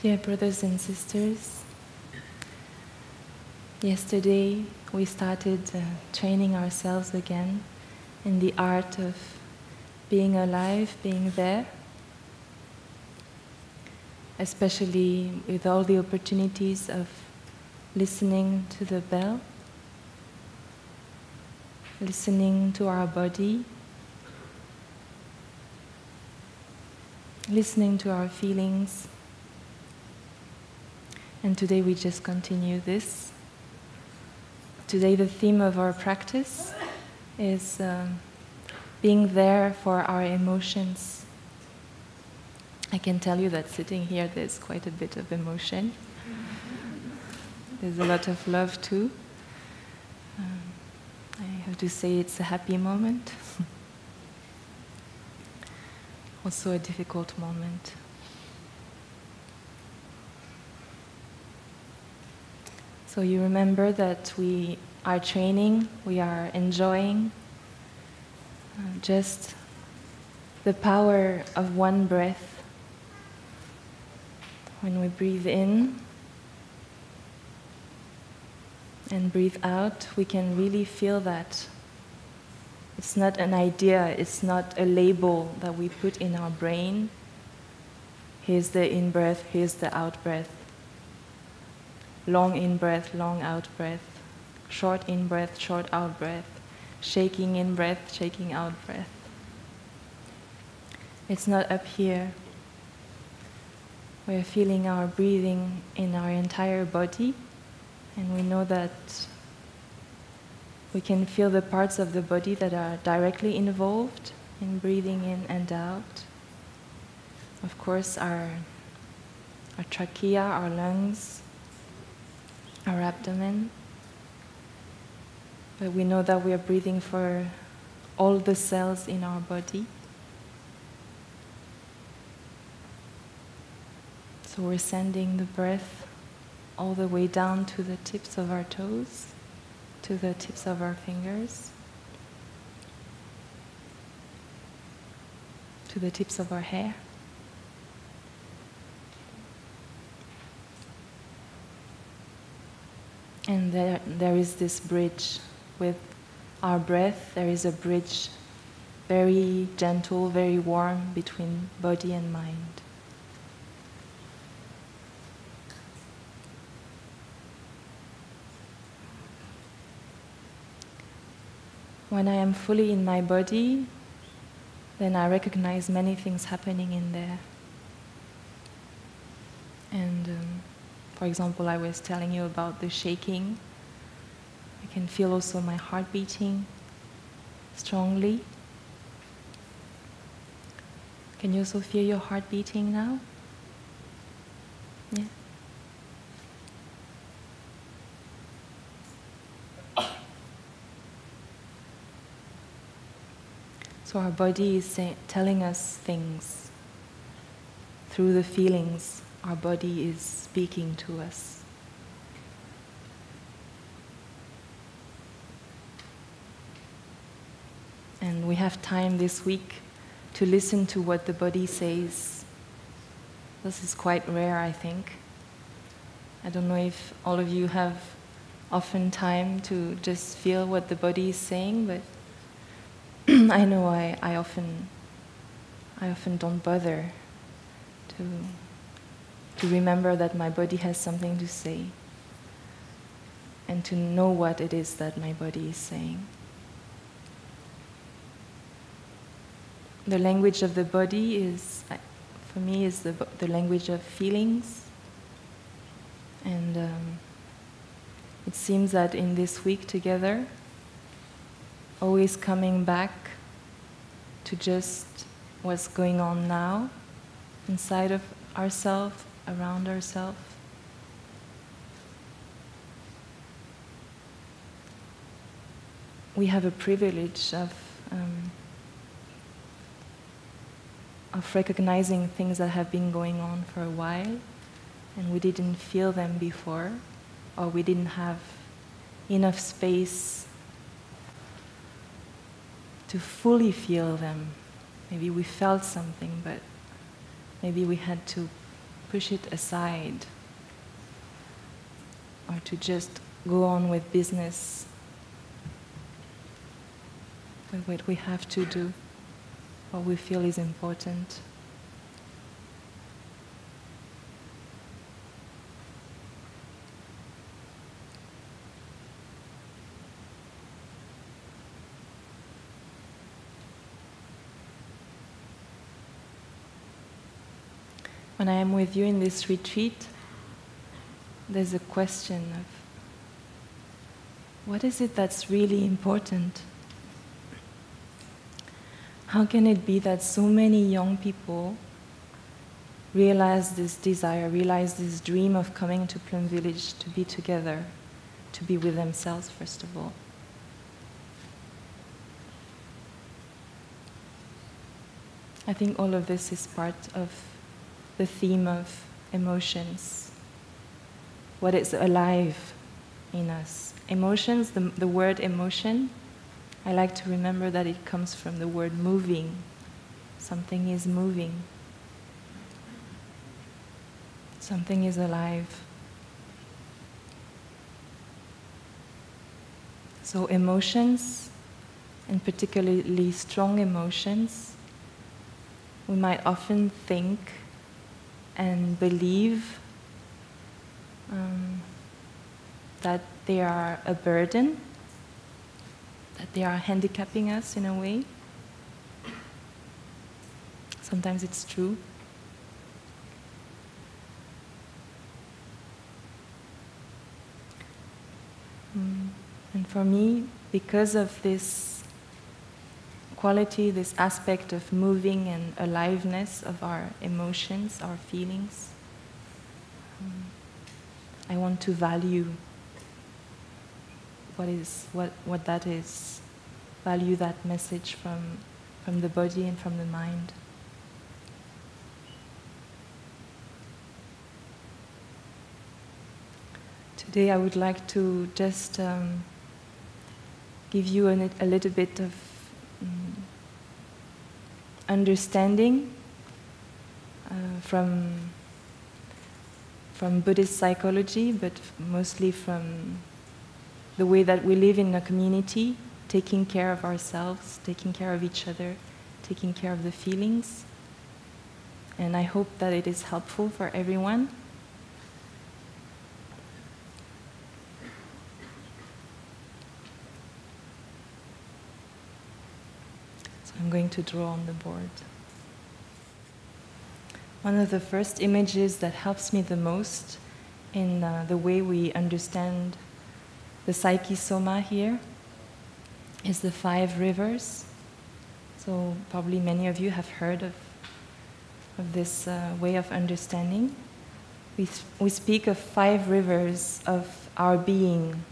Dear brothers and sisters, yesterday we started uh, training ourselves again in the art of being alive, being there, especially with all the opportunities of listening to the bell, listening to our body, listening to our feelings. And today we just continue this. Today, the theme of our practice is um, being there for our emotions. I can tell you that sitting here, there's quite a bit of emotion. There's a lot of love too. Um, I have to say it's a happy moment. also a difficult moment. So you remember that we are training, we are enjoying uh, just the power of one breath. When we breathe in and breathe out, we can really feel that. It's not an idea, it's not a label that we put in our brain. Here's the in breath, here's the out breath long in breath, long out breath, short in breath, short out breath, shaking in breath, shaking out breath. It's not up here. We're feeling our breathing in our entire body, and we know that we can feel the parts of the body that are directly involved in breathing in and out. Of course, our, our trachea, our lungs, our abdomen. But we know that we are breathing for all the cells in our body. So we're sending the breath all the way down to the tips of our toes, to the tips of our fingers, to the tips of our hair. And there, there is this bridge with our breath, there is a bridge, very gentle, very warm between body and mind. When I am fully in my body, then I recognize many things happening in there. And um, for example, I was telling you about the shaking. I can feel also my heart beating strongly. Can you also feel your heart beating now? Yeah. So our body is telling us things through the feelings our body is speaking to us. And we have time this week to listen to what the body says. This is quite rare, I think. I don't know if all of you have often time to just feel what the body is saying, but I know I, I often I often don't bother to to remember that my body has something to say and to know what it is that my body is saying. The language of the body is, for me, is the, the language of feelings. And um, it seems that in this week together, always coming back to just what's going on now inside of ourselves around ourselves. We have a privilege of, um, of recognizing things that have been going on for a while and we didn't feel them before, or we didn't have enough space to fully feel them. Maybe we felt something, but maybe we had to push it aside or to just go on with business, with what we have to do, what we feel is important. When I am with you in this retreat, there's a question of what is it that's really important? How can it be that so many young people realize this desire, realize this dream of coming to Plum Village to be together, to be with themselves, first of all? I think all of this is part of the theme of emotions, what is alive in us. Emotions, the, the word emotion, I like to remember that it comes from the word moving. Something is moving, something is alive. So, emotions, and particularly strong emotions, we might often think and believe um, that they are a burden, that they are handicapping us in a way. Sometimes it's true. Mm. And for me, because of this quality, this aspect of moving and aliveness of our emotions, our feelings. Um, I want to value what is what, what that is, value that message from from the body and from the mind. Today, I would like to just um, give you a, a little bit of. Understanding uh, from from Buddhist psychology, but mostly from the way that we live in a community, taking care of ourselves, taking care of each other, taking care of the feelings. And I hope that it is helpful for everyone. I'm going to draw on the board. One of the first images that helps me the most in uh, the way we understand the Psyche Soma here is the five rivers. So, probably many of you have heard of, of this uh, way of understanding. We, we speak of five rivers of our being,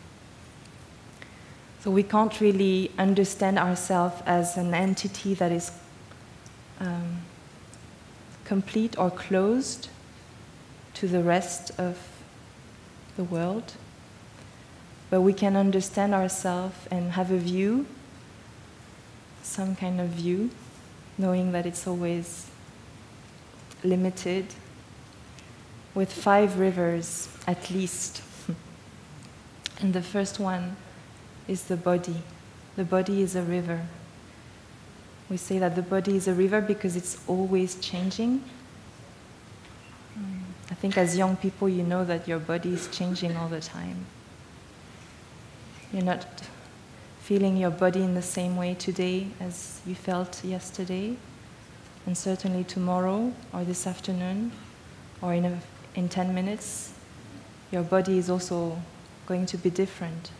so we can't really understand ourselves as an entity that is um, complete or closed to the rest of the world. But we can understand ourselves and have a view, some kind of view, knowing that it's always limited, with five rivers at least. and the first one is the body. The body is a river. We say that the body is a river because it's always changing. I think as young people, you know that your body is changing all the time. You're not feeling your body in the same way today as you felt yesterday, and certainly tomorrow or this afternoon or in, a, in 10 minutes, your body is also going to be different.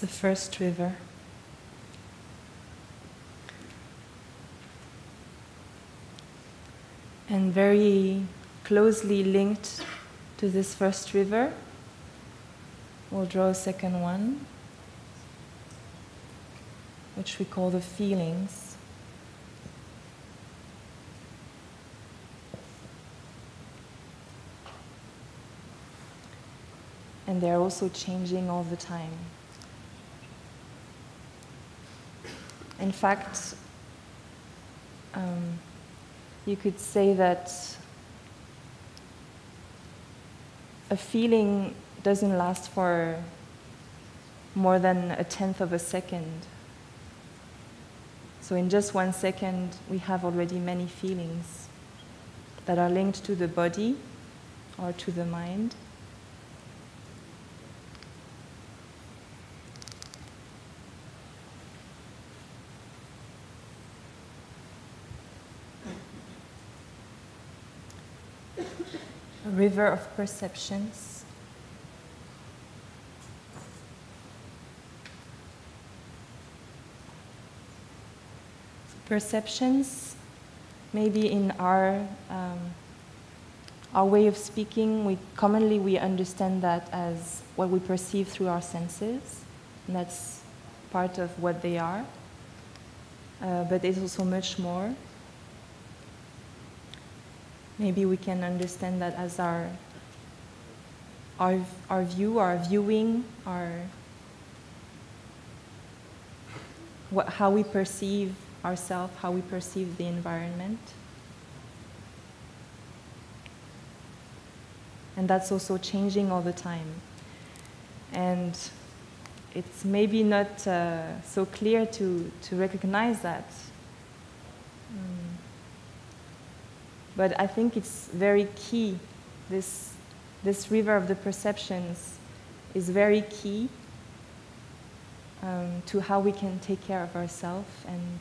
the first river. And very closely linked to this first river, we'll draw a second one, which we call the feelings. and they're also changing all the time. In fact, um, you could say that a feeling doesn't last for more than a tenth of a second. So, in just one second, we have already many feelings that are linked to the body or to the mind. River of perceptions. Perceptions, maybe in our um, our way of speaking, we commonly we understand that as what we perceive through our senses, and that's part of what they are. Uh, but there's also much more. Maybe we can understand that as our our, our view, our viewing, our what, how we perceive ourselves, how we perceive the environment. And that's also changing all the time. And it's maybe not uh, so clear to, to recognize that. But I think it's very key. This, this river of the perceptions is very key um, to how we can take care of ourselves and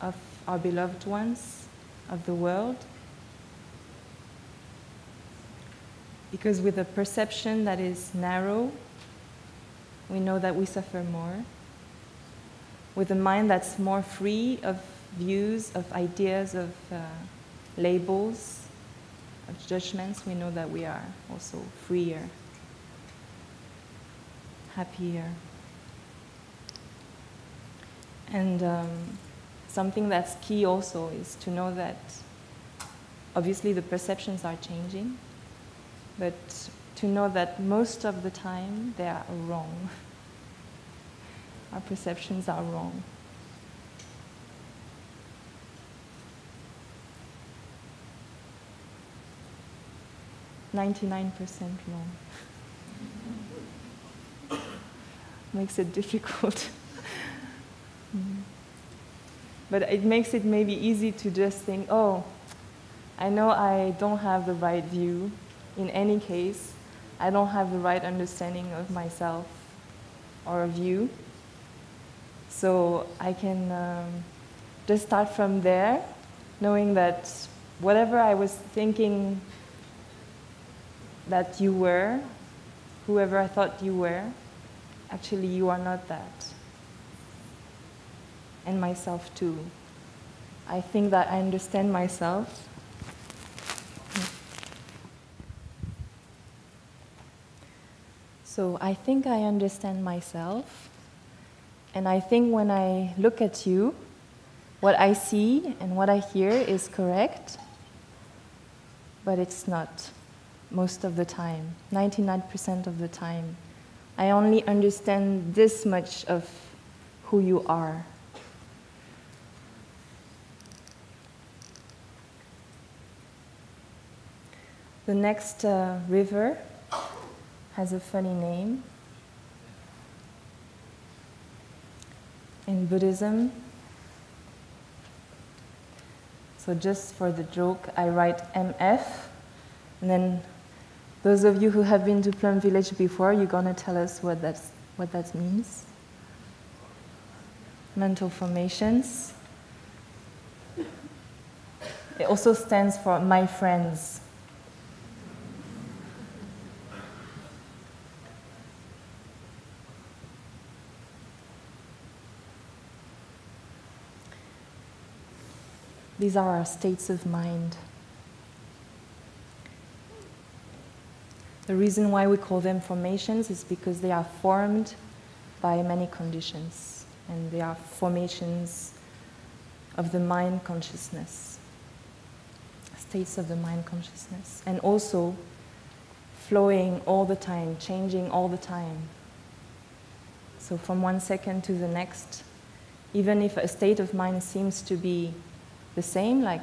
of our beloved ones, of the world. Because with a perception that is narrow, we know that we suffer more. With a mind that's more free of views, of ideas, of uh, labels, of judgments, we know that we are also freer, happier. And um, something that's key also is to know that obviously the perceptions are changing, but to know that most of the time they are wrong. Our perceptions are wrong. 99% wrong. makes it difficult. but it makes it maybe easy to just think, oh, I know I don't have the right view in any case. I don't have the right understanding of myself or of you. So I can um, just start from there, knowing that whatever I was thinking that you were, whoever I thought you were, actually you are not that. And myself too. I think that I understand myself. So I think I understand myself. And I think when I look at you, what I see and what I hear is correct, but it's not most of the time, 99% of the time. I only understand this much of who you are. The next uh, river has a funny name. In Buddhism, so just for the joke, I write MF, and then those of you who have been to Plum Village before, you're going to tell us what, that's, what that means. Mental formations. It also stands for my friends. These are our states of mind. The reason why we call them formations is because they are formed by many conditions, and they are formations of the mind consciousness, states of the mind consciousness, and also flowing all the time, changing all the time. So, from one second to the next, even if a state of mind seems to be the same, like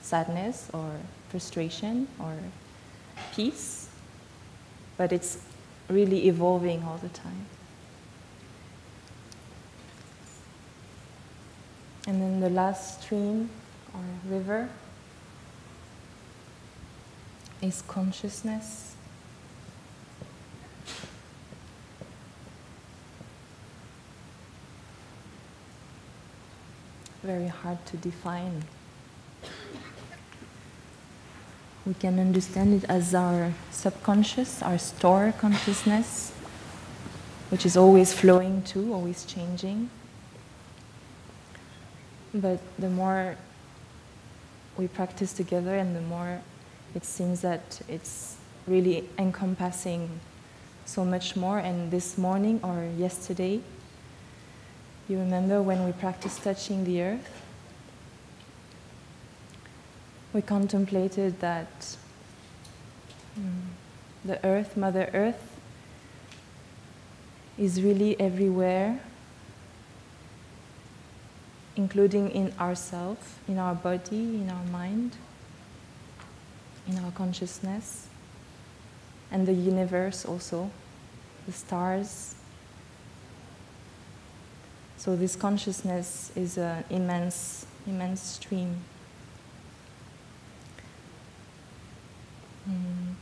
sadness or frustration or peace, but it's really evolving all the time. And then the last stream or river is consciousness. Very hard to define. We can understand it as our subconscious, our store consciousness, which is always flowing too, always changing. But the more we practice together and the more it seems that it's really encompassing so much more. And this morning or yesterday, you remember when we practiced touching the earth? We contemplated that um, the earth, Mother Earth, is really everywhere, including in ourselves, in our body, in our mind in our consciousness, and the universe also, the stars. So, this consciousness is an immense, immense stream. Mm.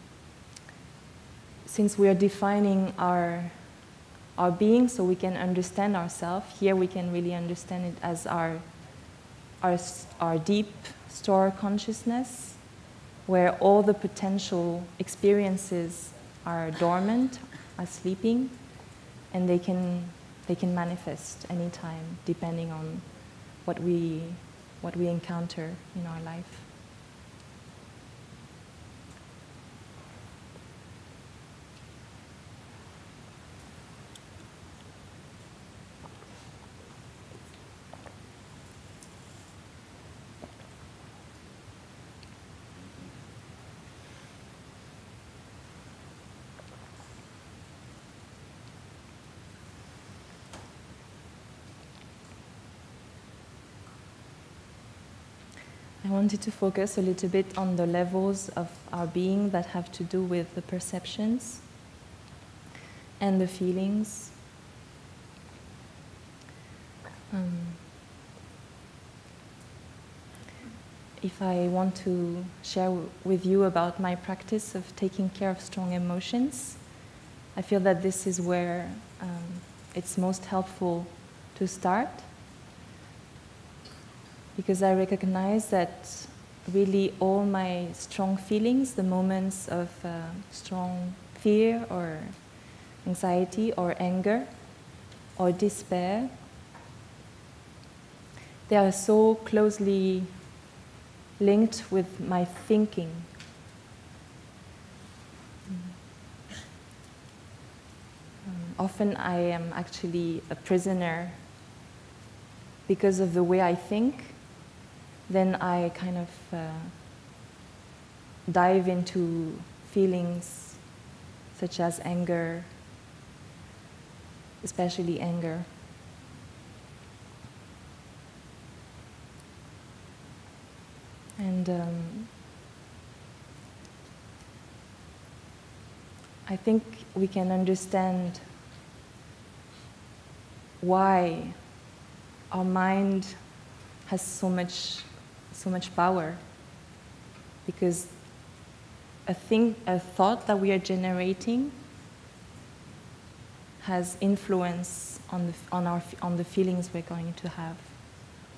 Since we are defining our, our being so we can understand ourselves, here we can really understand it as our, our, our deep store consciousness where all the potential experiences are dormant, are sleeping, and they can, they can manifest anytime depending on what we, what we encounter in our life. I wanted to focus a little bit on the levels of our being that have to do with the perceptions and the feelings. Um, if I want to share with you about my practice of taking care of strong emotions, I feel that this is where um, it's most helpful to start because I recognize that really all my strong feelings, the moments of uh, strong fear or anxiety or anger or despair, they are so closely linked with my thinking. Um, often I am actually a prisoner because of the way I think then I kind of uh, dive into feelings such as anger, especially anger. And um, I think we can understand why our mind has so much so much power because a thing, a thought that we are generating has influence on the, on, our, on the feelings we're going to have,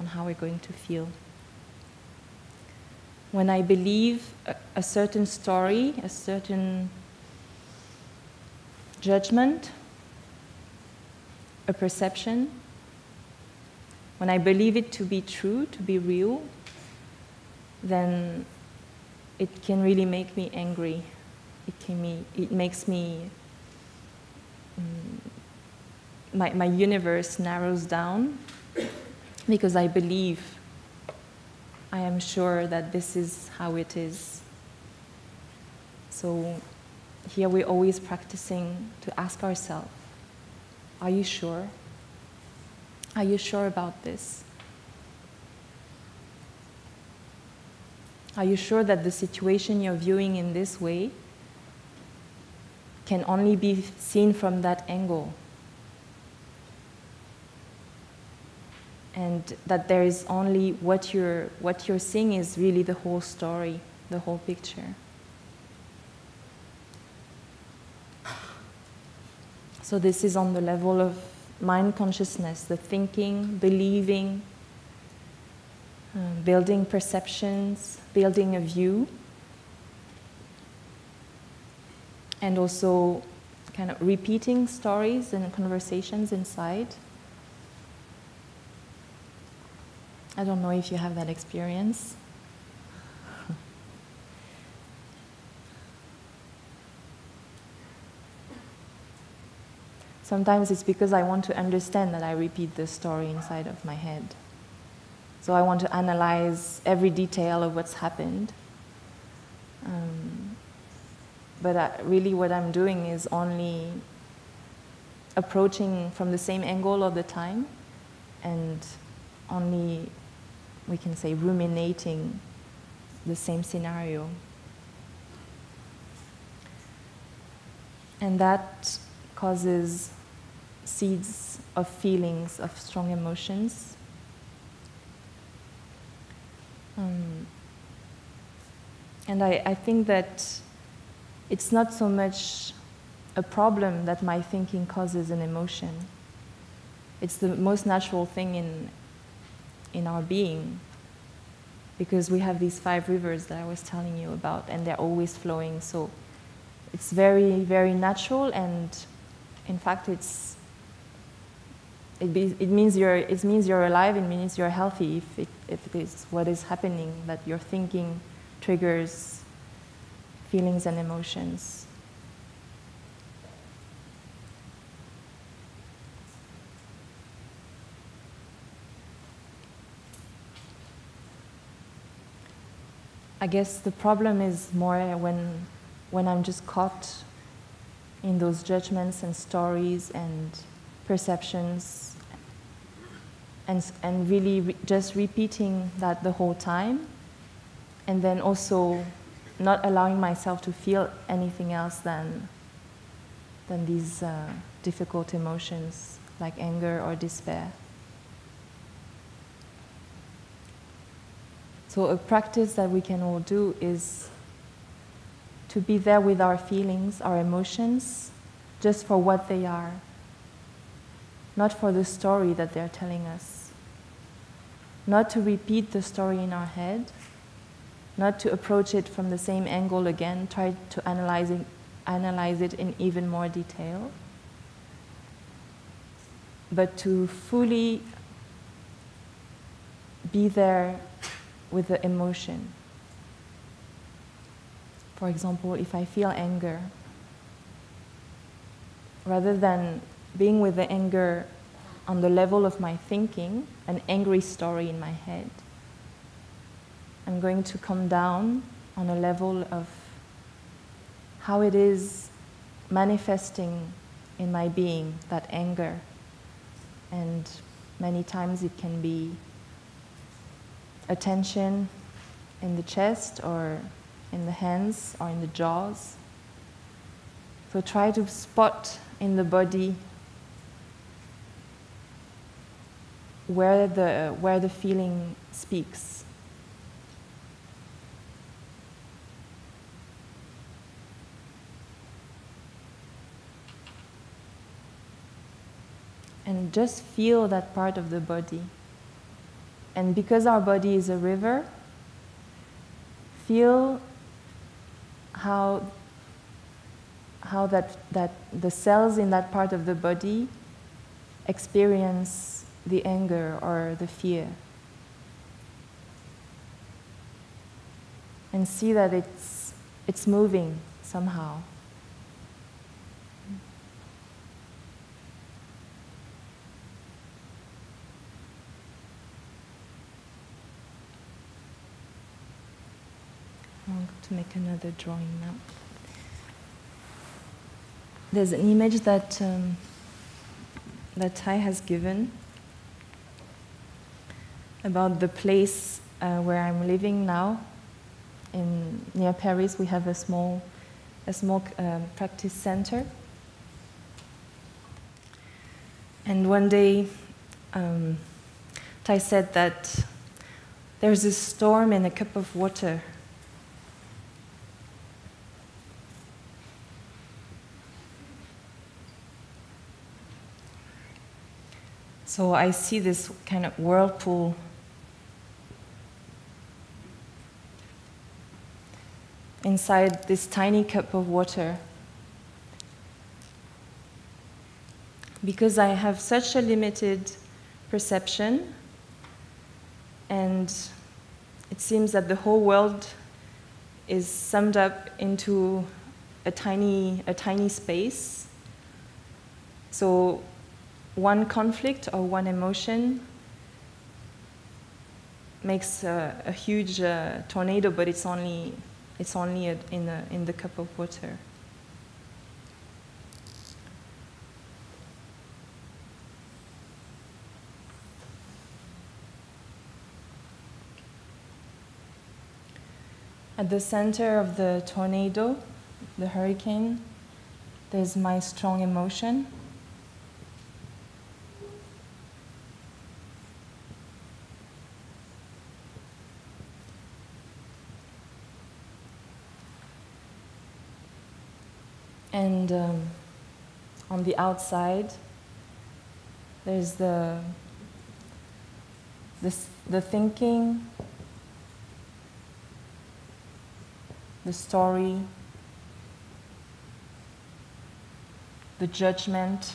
on how we're going to feel. When I believe a, a certain story, a certain judgment, a perception, when I believe it to be true, to be real, then it can really make me angry. It, can me, it makes me, um, my, my universe narrows down because I believe, I am sure that this is how it is. So here we're always practicing to ask ourselves Are you sure? Are you sure about this? Are you sure that the situation you're viewing in this way can only be seen from that angle? And that there is only what you're, what you're seeing is really the whole story, the whole picture. So, this is on the level of mind consciousness, the thinking, believing, um, building perceptions, building a view, and also kind of repeating stories and conversations inside. I don't know if you have that experience. Sometimes it's because I want to understand that I repeat the story inside of my head. So I want to analyze every detail of what's happened. Um, but I, really, what I'm doing is only approaching from the same angle all the time and only, we can say, ruminating the same scenario. And that causes seeds of feelings, of strong emotions um, and I, I think that it's not so much a problem that my thinking causes an emotion. It's the most natural thing in, in our being because we have these five rivers that I was telling you about and they're always flowing. So it's very, very natural and in fact it's it, be, it, means you're, it means you're alive, it means you're healthy if it, if it is what is happening, that your thinking triggers feelings and emotions. I guess the problem is more when, when I'm just caught in those judgments and stories and perceptions and, and really re- just repeating that the whole time and then also not allowing myself to feel anything else than, than these uh, difficult emotions like anger or despair. So, a practice that we can all do is to be there with our feelings, our emotions, just for what they are not for the story that they're telling us. Not to repeat the story in our head, not to approach it from the same angle again, try to analyze it, analyze it in even more detail, but to fully be there with the emotion. For example, if I feel anger, rather than being with the anger on the level of my thinking, an angry story in my head. I'm going to come down on a level of how it is manifesting in my being, that anger. And many times it can be a tension in the chest or in the hands or in the jaws. So try to spot in the body where the, where the feeling speaks. And just feel that part of the body. And because our body is a river, feel how, how that, that the cells in that part of the body experience the anger or the fear. And see that it's, it's moving somehow. I'm going to make another drawing now. there's an image that um, that Thay has given about the place uh, where I'm living now. In near Paris, we have a small a small uh, practice center. And one day, um, Thay said that there's a storm in a cup of water. So I see this kind of whirlpool inside this tiny cup of water. Because I have such a limited perception, and it seems that the whole world is summed up into a tiny, a tiny space. So, one conflict or one emotion makes a, a huge uh, tornado, but it's only it's only a, in, a, in the cup of water. At the center of the tornado, the hurricane, there's my strong emotion. And um, on the outside, there's the, the, the thinking, the story, the judgment.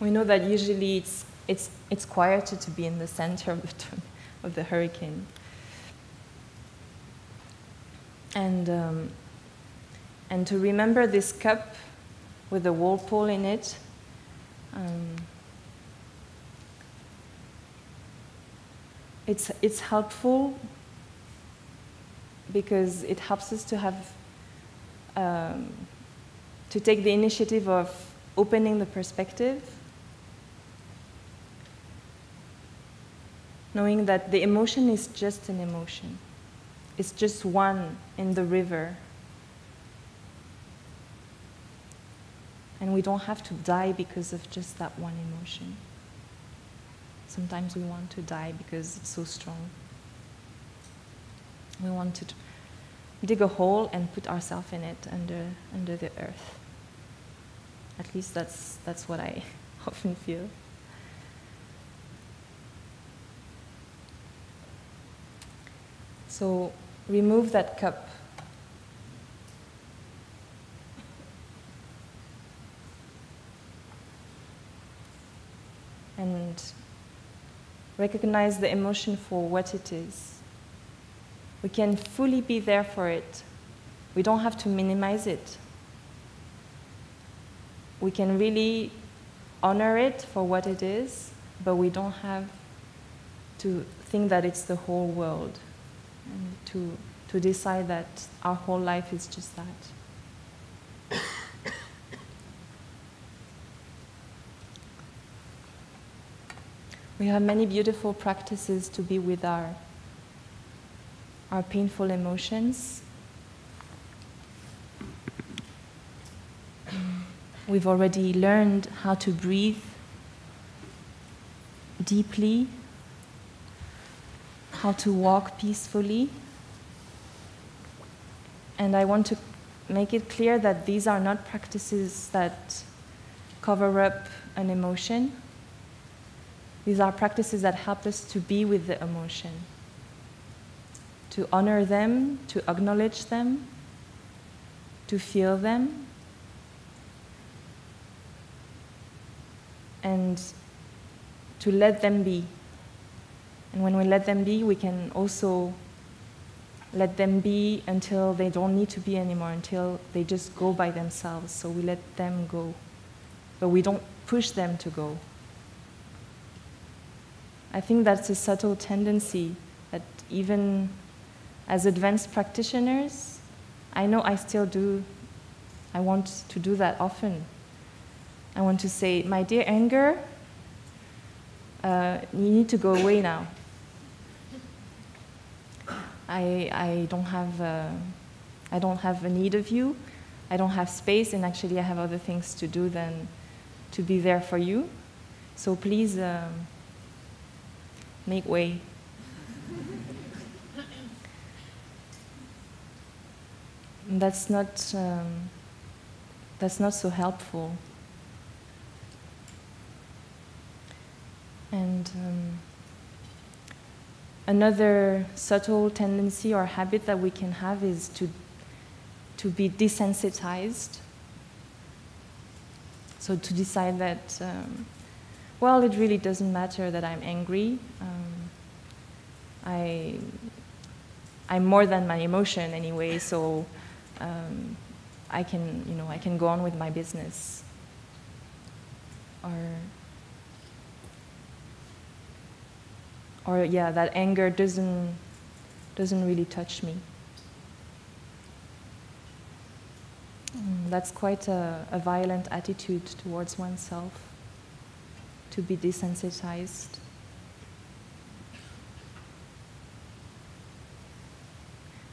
We know that usually it's it's, it's quieter to be in the center of the, of the hurricane. And, um, and to remember this cup with the whirlpool in it, um, it's, it's helpful because it helps us to have, um, to take the initiative of opening the perspective knowing that the emotion is just an emotion. It's just one in the river. And we don't have to die because of just that one emotion. Sometimes we want to die because it's so strong. We want to dig a hole and put ourselves in it under, under the earth. At least that's, that's what I often feel. So remove that cup. And recognize the emotion for what it is. We can fully be there for it. We don't have to minimize it. We can really honor it for what it is, but we don't have to think that it's the whole world and to, to decide that our whole life is just that. we have many beautiful practices to be with our, our painful emotions. We've already learned how to breathe deeply how to walk peacefully. And I want to make it clear that these are not practices that cover up an emotion. These are practices that help us to be with the emotion, to honor them, to acknowledge them, to feel them, and to let them be. And when we let them be, we can also let them be until they don't need to be anymore, until they just go by themselves. So we let them go. But we don't push them to go. I think that's a subtle tendency that even as advanced practitioners, I know I still do, I want to do that often. I want to say, my dear anger, uh, you need to go away now. I, I don't have uh, I don't have a need of you. I don't have space, and actually I have other things to do than to be there for you. So please um, make way. that's not um, that's not so helpful. And um, another subtle tendency or habit that we can have is to to be desensitized. So to decide that, um, well, it really doesn't matter that I'm angry. Um, I, I'm more than my emotion anyway, so um, I can, you know, I can go on with my business. Or, or yeah, that anger doesn't doesn't really touch me. Mm, that's quite a, a violent attitude towards oneself, to be desensitized.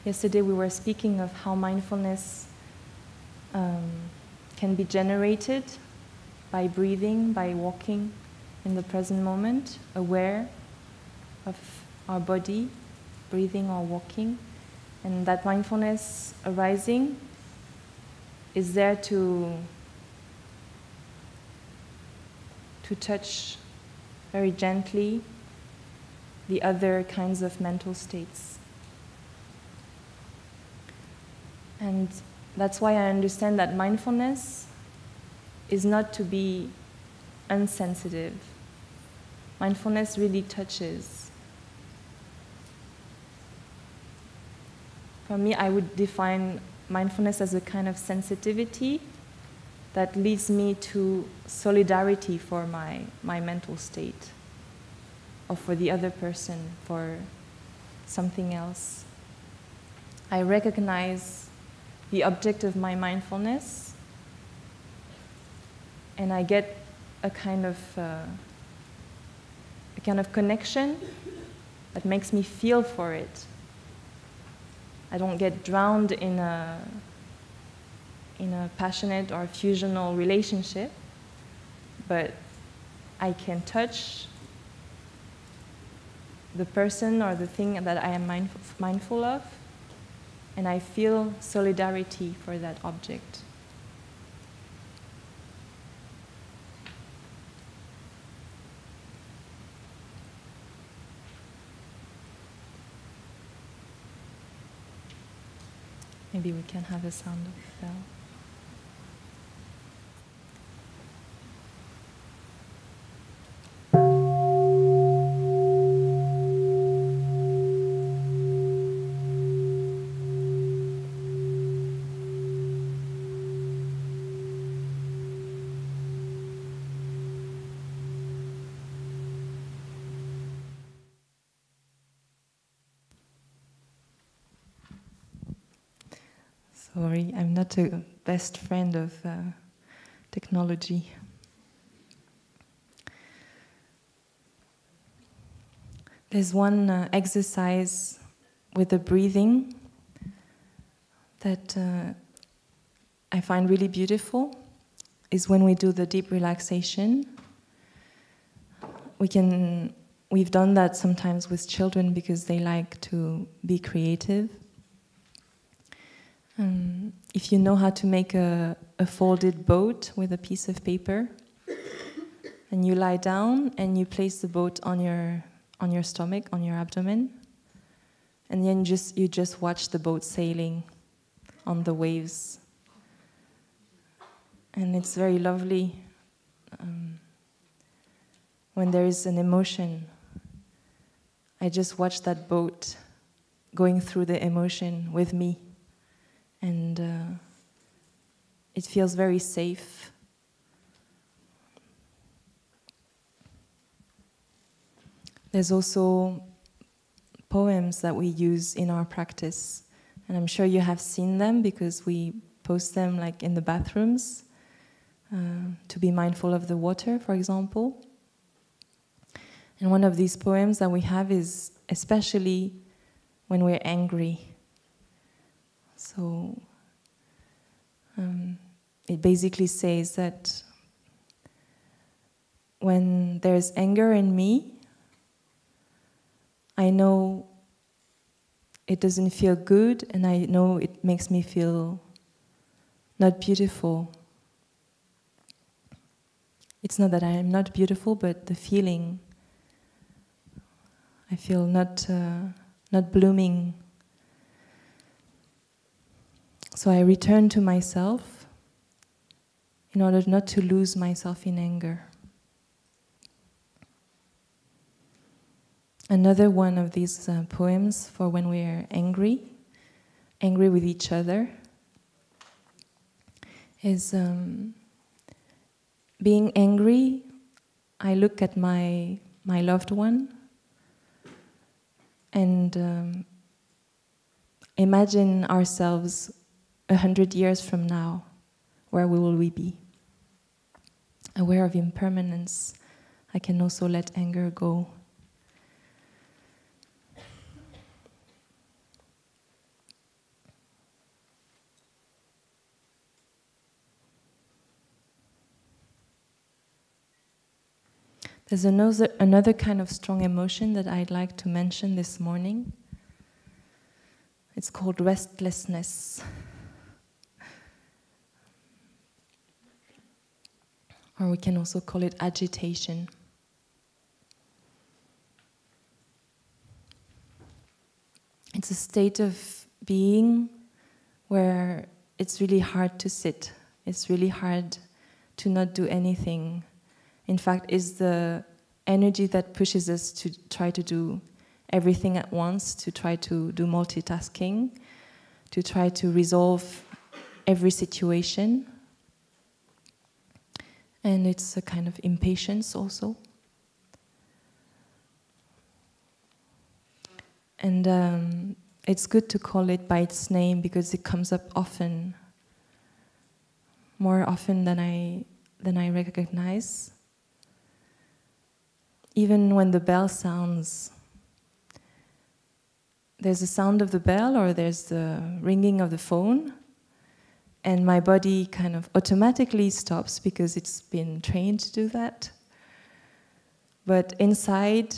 Yesterday we were speaking of how mindfulness um, can be generated by breathing, by walking in the present moment, aware of our body, breathing or walking, and that mindfulness arising is there to to touch very gently the other kinds of mental states. And that's why I understand that mindfulness is not to be unsensitive. Mindfulness really touches. For me, I would define mindfulness as a kind of sensitivity that leads me to solidarity for my, my mental state or for the other person, for something else. I recognize the object of my mindfulness and I get a kind of uh, a kind of connection that makes me feel for it I don't get drowned in a, in a passionate or fusional relationship, but I can touch the person or the thing that I am mindful, mindful of, and I feel solidarity for that object. Maybe we can have a sound of bell. Sorry, I'm not a best friend of uh, technology. There's one uh, exercise with the breathing that uh, I find really beautiful is when we do the deep relaxation. We can we've done that sometimes with children because they like to be creative um, if you know how to make a, a folded boat with a piece of paper, and you lie down and you place the boat on your on your stomach, on your abdomen, and then just you just watch the boat sailing on the waves, and it's very lovely um, when there is an emotion. I just watch that boat going through the emotion with me and uh, it feels very safe. there's also poems that we use in our practice. And I'm sure you have seen them because we post them like in the bathrooms uh, to be mindful of the water, for example. And one of these poems that we have is especially when we're angry. So um, it basically says that when there's anger in me, I know it doesn't feel good, and I know it makes me feel not beautiful. It's not that I am not beautiful, but the feeling I feel not uh, not blooming. So I return to myself in order not to lose myself in anger. Another one of these uh, poems for when we are angry, angry with each other, is um, being angry. I look at my my loved one and um, imagine ourselves a hundred years from now. Where will we be? Aware of impermanence, I can also let anger go. There's another, another kind of strong emotion that I'd like to mention this morning. It's called restlessness. Or we can also call it agitation. It's a state of being where it's really hard to sit, it's really hard to not do anything in fact, is the energy that pushes us to try to do everything at once, to try to do multitasking, to try to resolve every situation. And it's a kind of impatience also. And um, it's good to call it by its name because it comes up often, more often than I, than I recognize even when the bell sounds, there's the sound of the bell or there's the ringing of the phone, and my body kind of automatically stops because it's been trained to do that. But inside,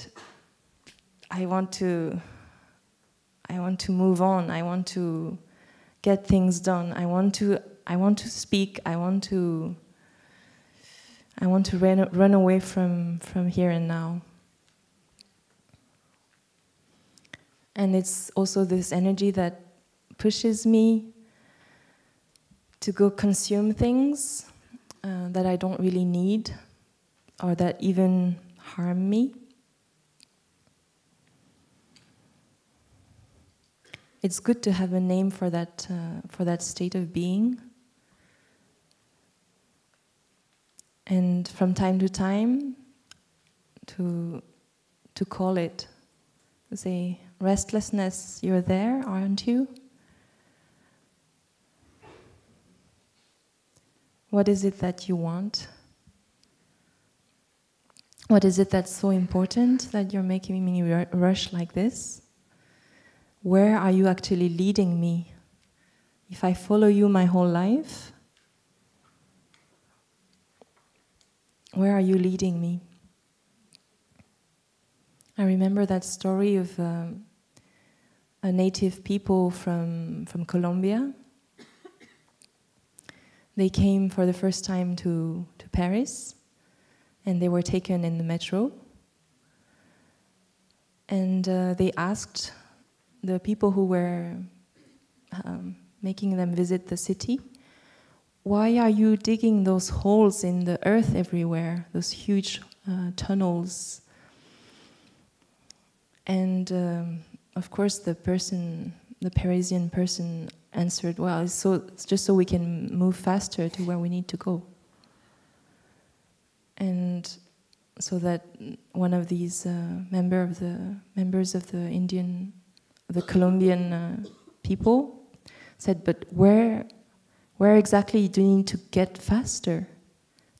I want to. I want to move on. I want to get things done. I want to. I want to speak. I want to I want to run, run away from, from here and now. And it's also this energy that pushes me to go consume things uh, that I don't really need or that even harm me. It's good to have a name for that, uh, for that state of being. and from time to time to to call it say restlessness you're there aren't you what is it that you want what is it that's so important that you're making me rush like this where are you actually leading me if i follow you my whole life Where are you leading me? I remember that story of um, a native people from, from Colombia. They came for the first time to, to Paris and they were taken in the metro. And uh, they asked the people who were um, making them visit the city why are you digging those holes in the earth everywhere, those huge uh, tunnels? And um, of course, the person, the Parisian person, answered, "Well, it's so it's just so we can move faster to where we need to go." And so that one of these uh, member of the members of the Indian, the Colombian uh, people, said, "But where, where exactly do you need to get faster?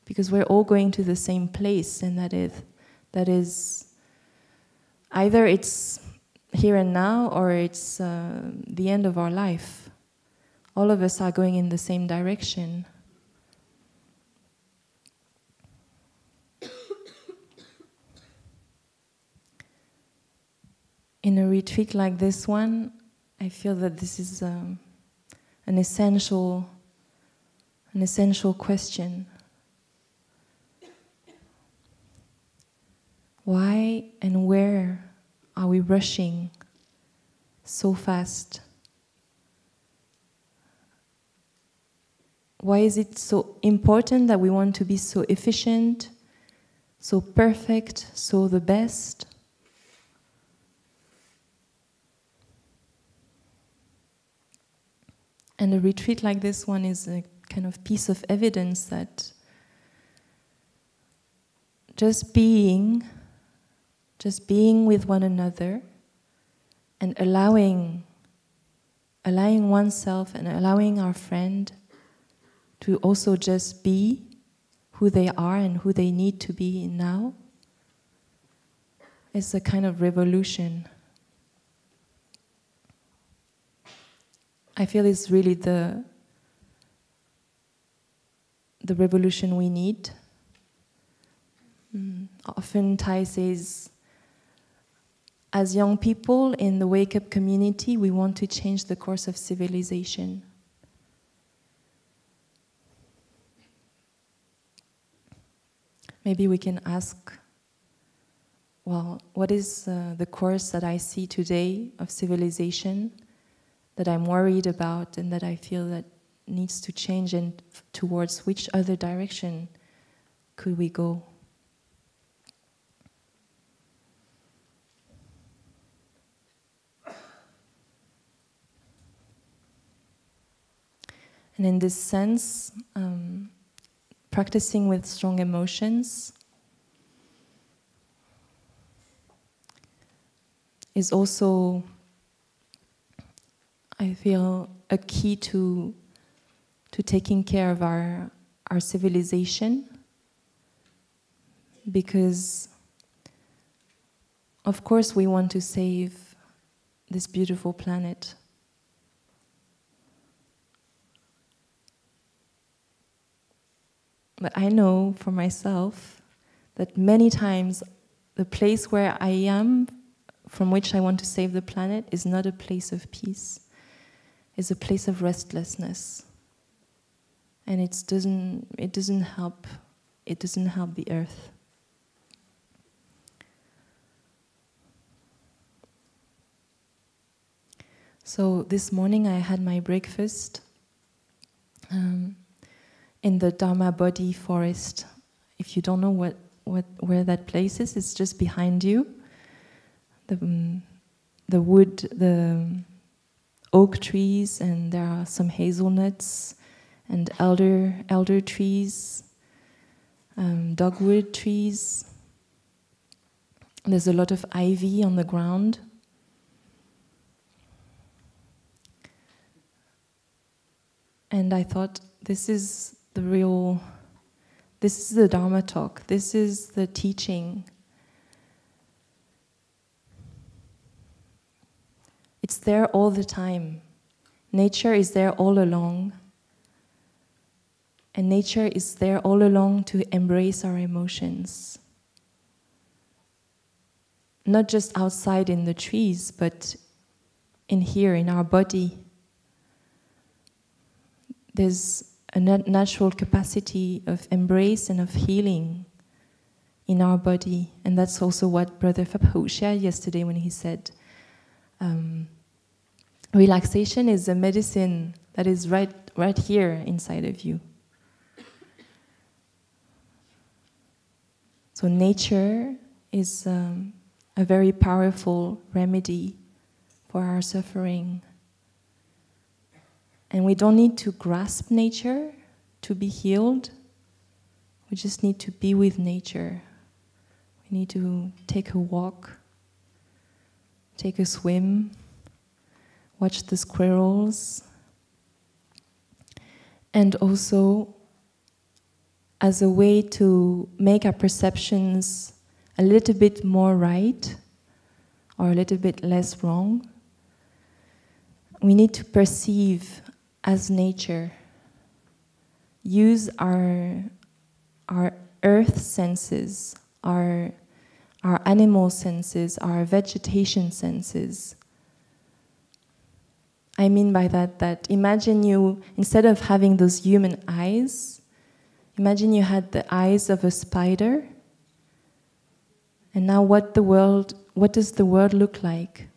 Because we're all going to the same place, and that is, that is, either it's here and now, or it's uh, the end of our life. All of us are going in the same direction." in a retreat like this one, I feel that this is um, an essential, an essential question. Why and where are we rushing so fast? Why is it so important that we want to be so efficient, so perfect, so the best? And a retreat like this one is a kind of piece of evidence that just being, just being with one another and allowing, allowing oneself and allowing our friend to also just be who they are and who they need to be now is a kind of revolution. I feel it's really the the revolution we need. Mm. Often Thay says, as young people in the wake up community, we want to change the course of civilization. Maybe we can ask, well, what is uh, the course that I see today of civilization? that I'm worried about and that I feel that needs to change and towards which other direction could we go? And in this sense, um, practicing with strong emotions is also I feel a key to to taking care of our our civilization because of course we want to save this beautiful planet but I know for myself that many times the place where I am from which I want to save the planet is not a place of peace it's a place of restlessness. And it doesn't, it doesn't help, it doesn't help the earth. So this morning I had my breakfast um, in the Dharma Bodhi forest. If you don't know what, what, where that place is, it's just behind you. The, um, the wood, the oak trees and there are some hazelnuts and elder elder trees, um, dogwood trees. There's a lot of ivy on the ground. And I thought, this is the real, this is the Dharma talk, this is the teaching It's there all the time. Nature is there all along. And nature is there all along to embrace our emotions. Not just outside in the trees, but in here, in our body. There's a natural capacity of embrace and of healing in our body. And that's also what Brother Phap shared yesterday when he said, um, relaxation is a medicine that is right, right here inside of you. So, nature is um, a very powerful remedy for our suffering. And we don't need to grasp nature to be healed, we just need to be with nature. We need to take a walk, take a swim, watch the squirrels, and also as a way to make our perceptions a little bit more right or a little bit less wrong, we need to perceive as nature, use our, our earth senses, our, our animal senses, our vegetation senses. I mean by that that imagine you, instead of having those human eyes, imagine you had the eyes of a spider. And now what the world what does the world look like?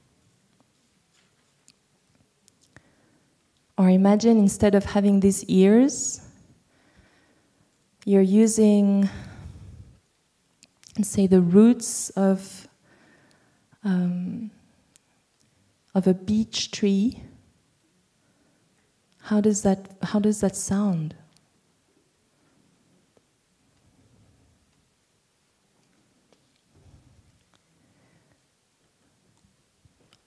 Or imagine instead of having these ears, you're using, say, the roots of, um, of a beech tree. How does that, how does that sound?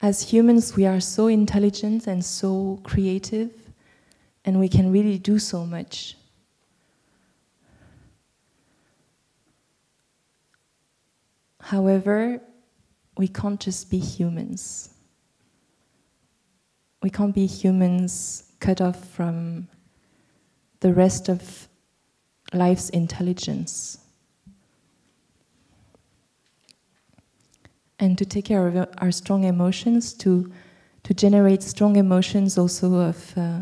As humans, we are so intelligent and so creative, and we can really do so much. However, we can't just be humans. We can't be humans cut off from the rest of life's intelligence. And to take care of our strong emotions, to, to generate strong emotions also of uh,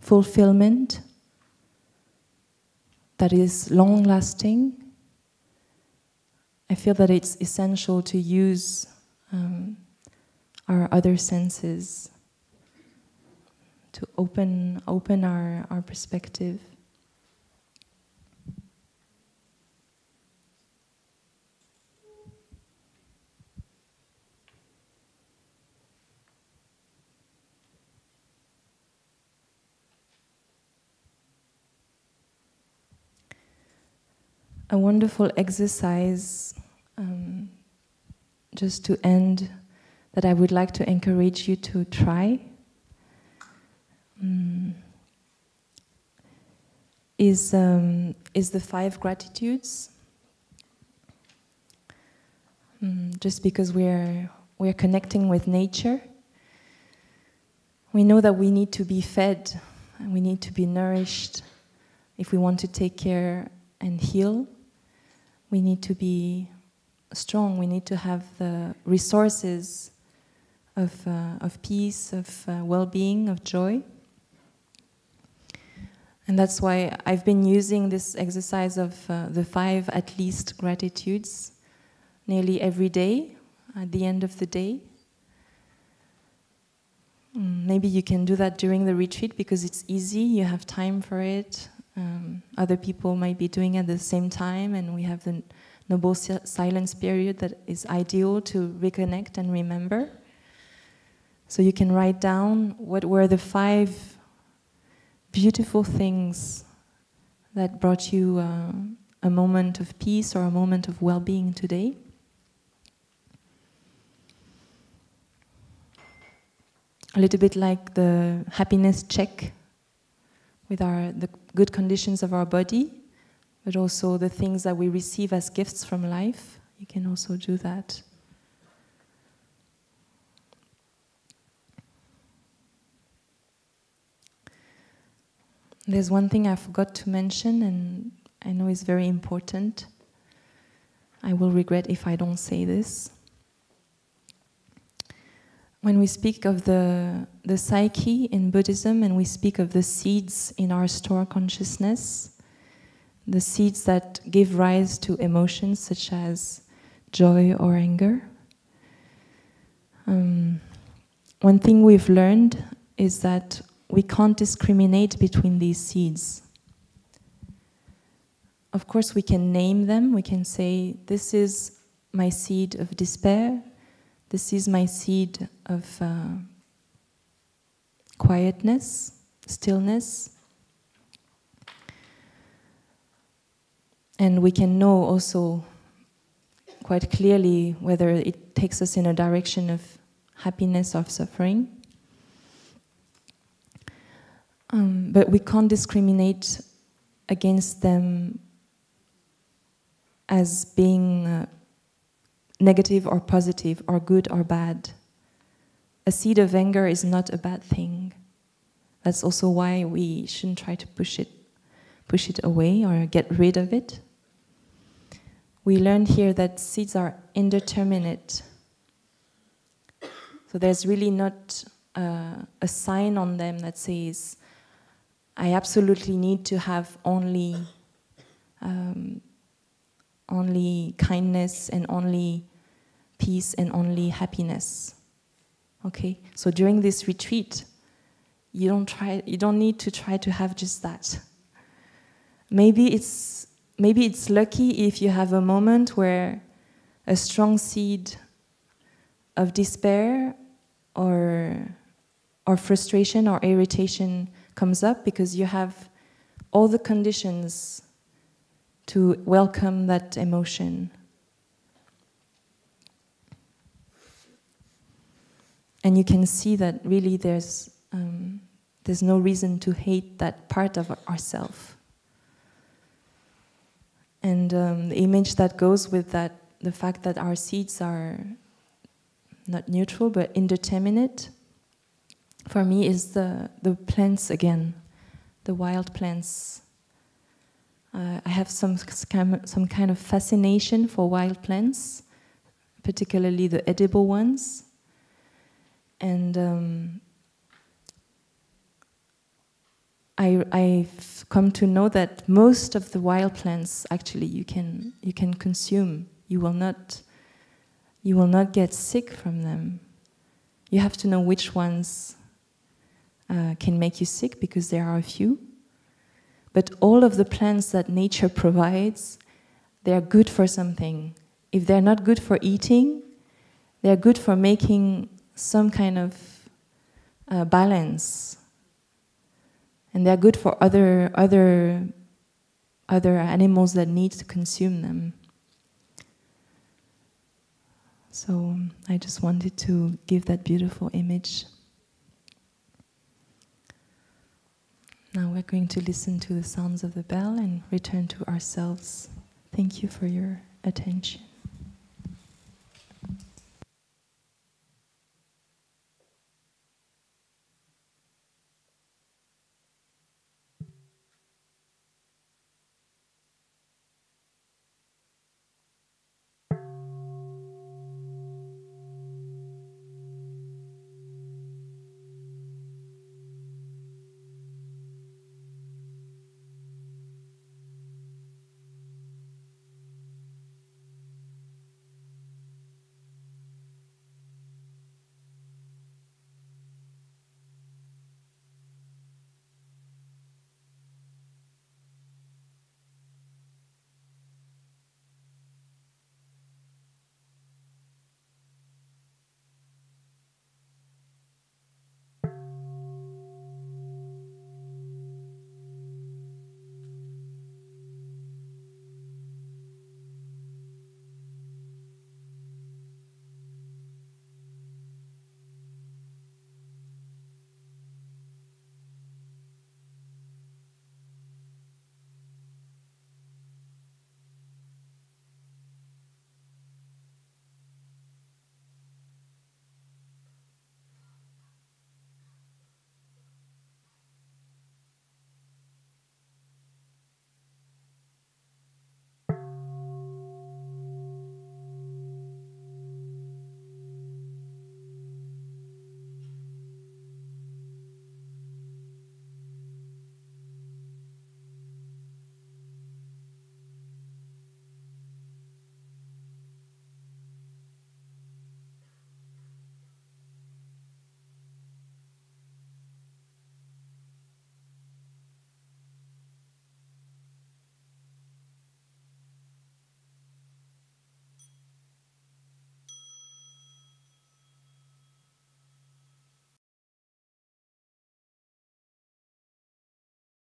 fulfillment that is long lasting. I feel that it's essential to use um, our other senses to open, open our, our perspective. A wonderful exercise um, just to end that I would like to encourage you to try. Um, is, um, is the five gratitudes. Mm, just because we're, we're connecting with nature, we know that we need to be fed and we need to be nourished if we want to take care and heal we need to be strong. We need to have the resources of, uh, of peace, of uh, well being, of joy. And that's why I've been using this exercise of uh, the five at least gratitudes nearly every day at the end of the day. Mm, maybe you can do that during the retreat because it's easy, you have time for it, um, other people might be doing at the same time, and we have the noble silence period that is ideal to reconnect and remember. So you can write down what were the five beautiful things that brought you uh, a moment of peace or a moment of well being today. A little bit like the happiness check with our, the good conditions of our body, but also the things that we receive as gifts from life. You can also do that. There's one thing I forgot to mention, and I know is very important. I will regret if I don't say this when we speak of the, the psyche in Buddhism and we speak of the seeds in our store consciousness, the seeds that give rise to emotions such as joy or anger, um, one thing we've learned is that we can't discriminate between these seeds. Of course, we can name them, we can say, This is my seed of despair, this is my seed of uh, quietness, stillness. And we can know also quite clearly whether it takes us in a direction of happiness or suffering. Um, but we can't discriminate against them as being uh, negative or positive, or good or bad. A seed of anger is not a bad thing. That's also why we shouldn't try to push it, push it away or get rid of it. We learned here that seeds are indeterminate. So there's really not uh, a sign on them that says, I absolutely need to have only um, only kindness and only peace and only happiness. Okay? So during this retreat, you don't try you don't need to try to have just that. Maybe it's maybe it's lucky if you have a moment where a strong seed of despair or or frustration or irritation comes up because you have all the conditions to welcome that emotion. And you can see that really there's, um, there's no reason to hate that part of ourself. And um, the image that goes with that, the fact that our seeds are not neutral but indeterminate, for me is the, the plants again, the wild plants uh, I have some, some kind of fascination for wild plants, particularly the edible ones. And um, I, I've come to know that most of the wild plants actually you can, you can consume. You will, not, you will not get sick from them. You have to know which ones uh, can make you sick because there are a few but all of the plants that nature provides, they are good for something. If they're not good for eating, they're good for making some kind of uh, balance. And they're good for other, other, other animals that need to consume them. So I just wanted to give that beautiful image. Now we're going to listen to the sounds of the bell and return to ourselves. Thank you for your attention.